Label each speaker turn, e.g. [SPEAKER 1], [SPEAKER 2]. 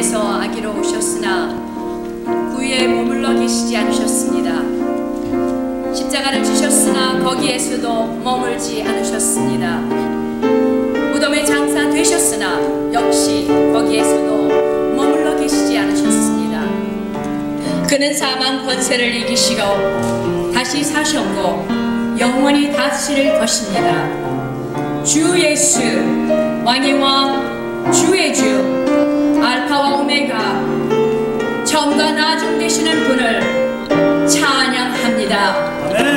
[SPEAKER 1] 땅에서 아기로 오셨으나 구유에 머물러 계시지 않으셨습니다. 십자가를 지셨으나 거기에서도 머물지 않으셨습니다. 무덤의 장사 되셨으나 역시 거기에서도 머물러 계시지 않으셨습니다. 그는 사망 권세를 이기시고 다시 사셨고 영원히 다스릴 것입니다. 주 예수 왕의 왕 주의 주 알파와 오메가 처음과 나중 되시는 분을 찬양합니다.